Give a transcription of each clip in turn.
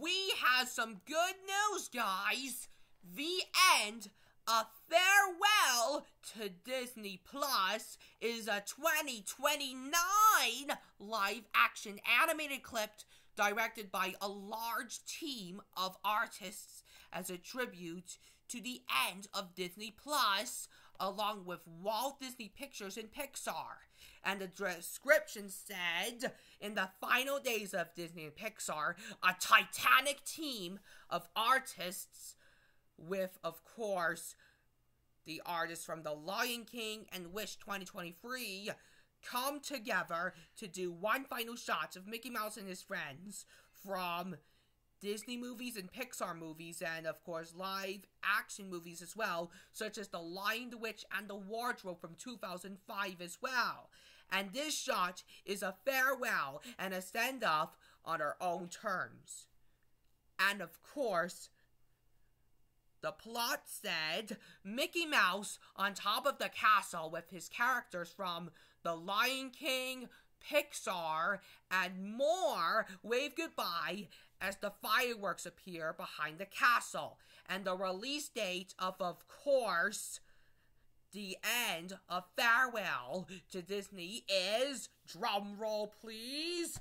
we have some good news, guys. The end a farewell to Disney Plus is a 2029 live action animated clip directed by a large team of artists as a tribute to the end of Disney Plus, along with Walt Disney Pictures and Pixar. And the description said, in the final days of Disney and Pixar, a titanic team of artists with, of course, the artists from The Lion King and Wish 2023 come together to do one final shot of Mickey Mouse and his friends from Disney movies and Pixar movies, and of course, live action movies as well, such as The Lion, the Witch, and The Wardrobe from 2005 as well. And this shot is a farewell and a send off on our own terms. And of course, the plot said Mickey Mouse on top of the castle with his characters from The Lion King, Pixar, and more wave goodbye as the fireworks appear behind the castle. And the release date of, of course, the end of Farewell to Disney is, drumroll please,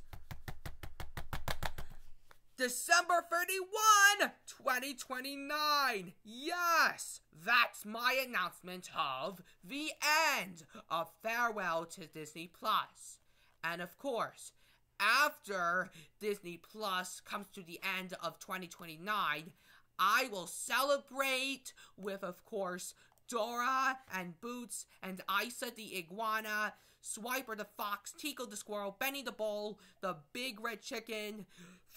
December 31, 2029. Yes, that's my announcement of the end of Farewell to Disney Plus. And of course, after Disney Plus comes to the end of 2029, I will celebrate with, of course, Dora and Boots and Isa the Iguana, Swiper the Fox, Tico the Squirrel, Benny the Bull, the Big Red Chicken,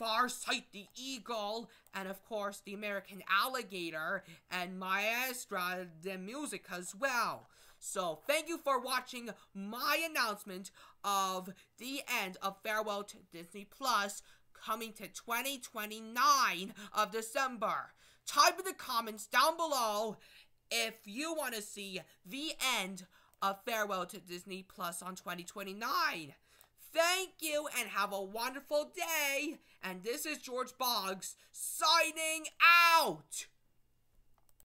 Farsight the Eagle, and of course the American Alligator, and Maestra de Music as well. So thank you for watching my announcement of the end of Farewell to Disney Plus coming to 2029 of December. Type in the comments down below if you want to see the end of Farewell to Disney Plus on 2029. Thank you and have a wonderful day. And this is George Boggs signing out.